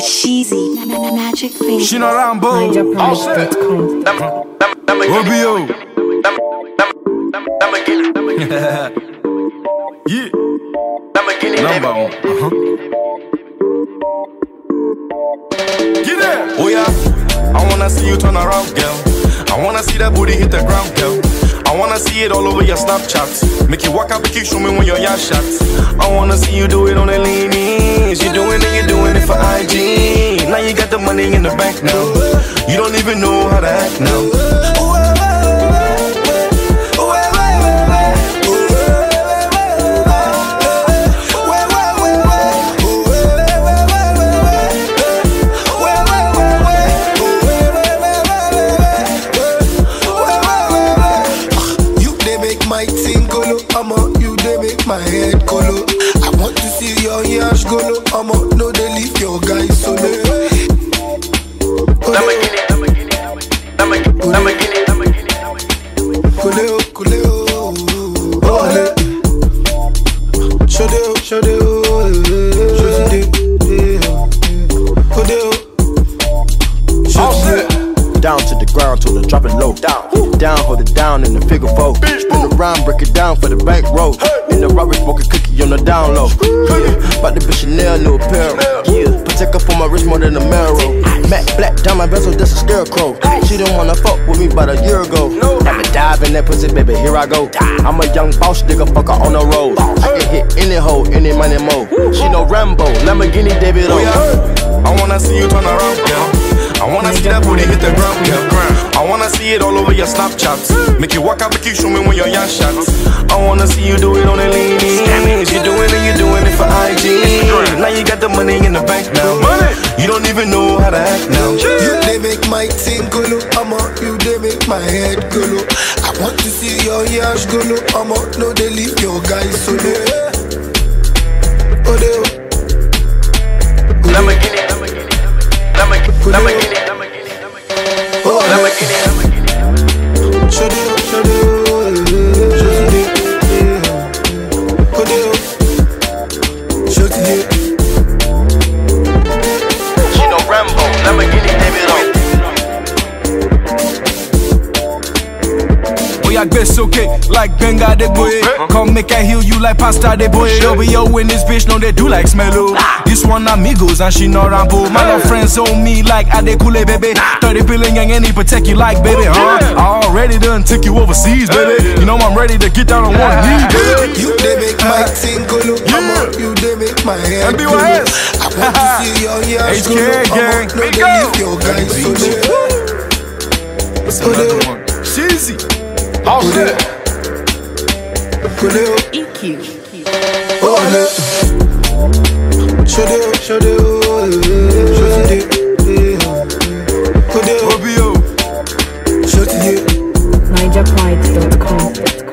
It's cheesy, magic finger. Sina Rambo. NigerPrice.com. Obio. yeah. Number one. Uh-huh. Get there. Oh yeah, I wanna see you turn around, girl. I wanna see that booty hit the ground, girl. I wanna see it all over your Snapchat. Make you walk out, make you show me when your yacht shots. I wanna see you do it money in the bank now. You don't even know how to act now. You they make my thing golo, I'ma you they make my head golo. I want to see your yash golo, I'ma no they leave your. Kule, kule, oh, ole. Shode, oh, shode, oh, shode, oh, kule. Shode, Down to the ground, told her drop it low. Down, down, hold it down in the figure four. Spin around, break it down for the bank roll. In the robbery, smoke a cookie on the down low. Yeah, about to be Chanel, new apparel. On wrist more than a marrow. Matte black diamond bezel, that's a scarecrow. She didn't wanna fuck with me about a year ago. To dive in that pussy, baby, here I go. I'm a young boss nigga, fucker on the road. I can hit any hoe, any money mo. Sina Rambo, Lamborghini, David Oh O. yeah, I wanna see you turn around, girl. I wanna see that booty hit the ground, girl. I wanna see it all over your Snapchats. Make you walk out, make you show me when your yacht shots. I wanna see you do it on the lean knees. You it, you doing golo, I'ma you they make my head golo. I want to see your yash golo, I'ma no they leave your guys solo. Oh yeah, okay, like Benga de boy. Come make I heal you like pasta de boy. OBO in this bitch, know they do like smello. Ah. This one amigos and Sina Rambo. My love friends on me like Adekule, baby. Ah. 30 billion gang and he protect you like baby, oh, huh? I already done took you overseas, baby. You know I'm ready to get down on one ah. knee, baby. You they make my thing golo, I'ma you they make my head MBYS. golo. I want to see your yash HK golo, gang. I'ma no they leave your guys solo. What's another one? Cheesy. Shit. Kule, oh. EQ. Oh. OBO. NigerPrice.com.